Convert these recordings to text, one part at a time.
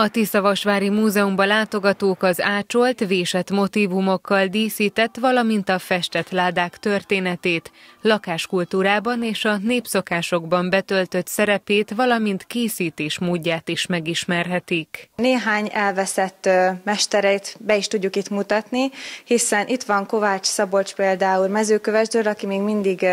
A Tiszavasvári Múzeumban látogatók az ácsolt, vésett motivumokkal díszített, valamint a festett ládák történetét, lakáskultúrában és a népszokásokban betöltött szerepét, valamint készítés módját is megismerhetik. Néhány elveszett mestereit be is tudjuk itt mutatni, hiszen itt van Kovács Szabolcs például mezőkövesdől, aki még mindig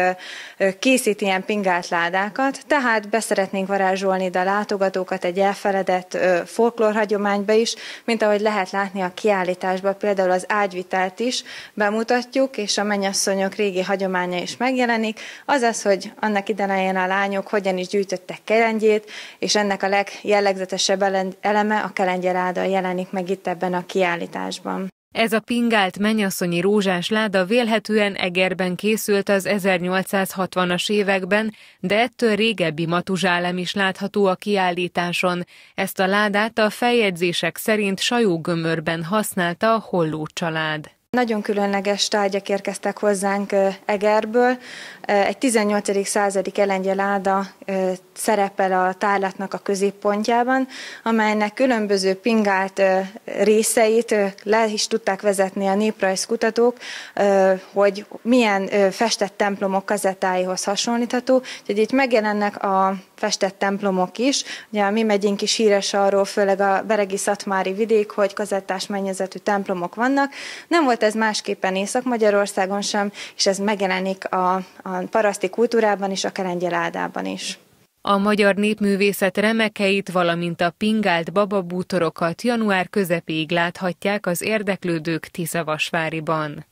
készít ilyen pingált ládákat, tehát beszeretnénk varázsolni a látogatókat egy elfeledett folk folklórhagyományba is, mint ahogy lehet látni a kiállításban, például az ágyvitelt is bemutatjuk, és a mennyasszonyok régi hagyománya is megjelenik, azaz, hogy annak idején a lányok hogyan is gyűjtöttek kelengyét, és ennek a legjellegzetesebb eleme a kelengyeráda jelenik meg itt ebben a kiállításban. Ez a pingált mennyasszonyi rózsás láda vélhetően Egerben készült az 1860-as években, de ettől régebbi matuzsálem is látható a kiállításon. Ezt a ládát a feljegyzések szerint sajógömörben használta a Holló család. Nagyon különleges tárgyak érkeztek hozzánk Egerből. Egy 18. századi elengyeláda szerepel a tárlatnak a középpontjában, amelynek különböző pingált részeit le is tudták vezetni a néprajzkutatók, hogy milyen festett templomok kazettáihoz hasonlítható. Úgyhogy itt megjelennek a festett templomok is. Ugye a mi megyénk is híres arról, főleg a Beregi Szatmári vidék, hogy kazettás mennyezetű templomok vannak. Nem volt ez másképpen Észak-Magyarországon sem, és ez megjelenik a, a paraszti kultúrában is, a kelengyeládában is. A magyar népművészet remekeit, valamint a pingált bababútorokat január közepéig láthatják az érdeklődők Tiszavasváriban.